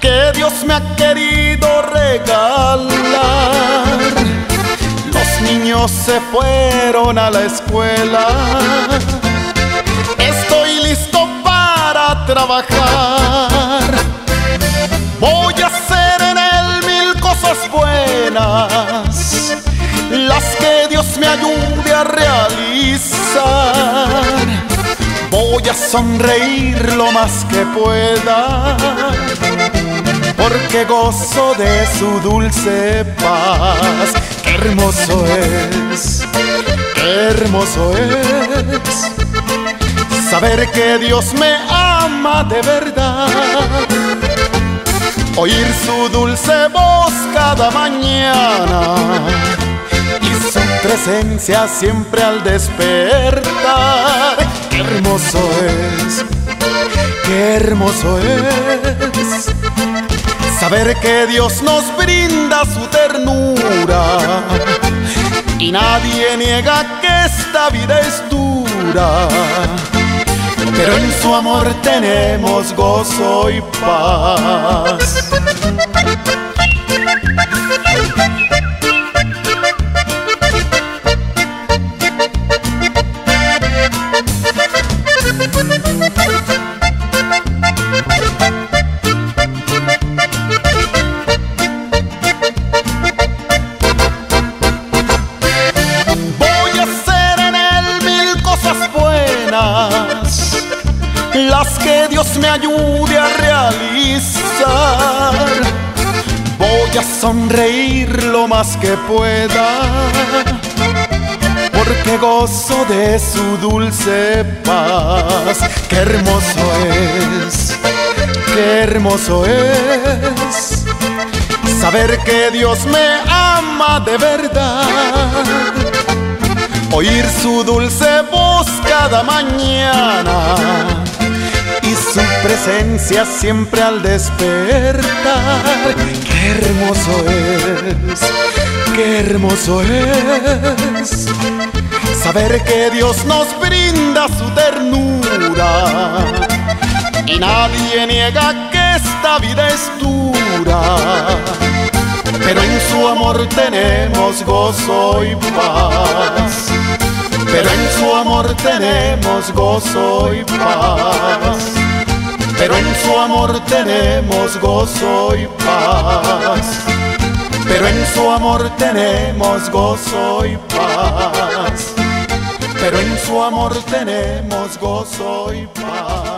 que Dios me ha querido regalar. Los niños se fueron a la escuela. Estoy listo para trabajar. Voy a hacer en él mil cosas buenas, las que Dios me ayuda Voy a sonreír lo más que pueda, porque gozo de su dulce paz. Qué hermoso es, qué hermoso es saber que Dios me ama de verdad. Oír su dulce voz cada mañana y su presencia siempre al despertar. Hermoso es, qué hermoso es saber que Dios nos brinda su ternura y nadie niega que esta vida es dura pero en su amor tenemos gozo y paz. Que Dios me ayude a realizar. Voy a sonreír lo más que pueda, porque gozo de su dulce paz. Qué hermoso es, qué hermoso es saber que Dios me ama de verdad. Oír su dulce voz cada mañana presencia siempre al despertar. Qué hermoso es, qué hermoso es saber que Dios nos brinda su ternura y nadie niega que esta vida es dura. Pero en su amor tenemos gozo y paz. Pero en su amor tenemos gozo y paz. Pero en su amor tenemos gozo y paz. Pero en su amor tenemos gozo y paz. Pero en su amor tenemos gozo y paz.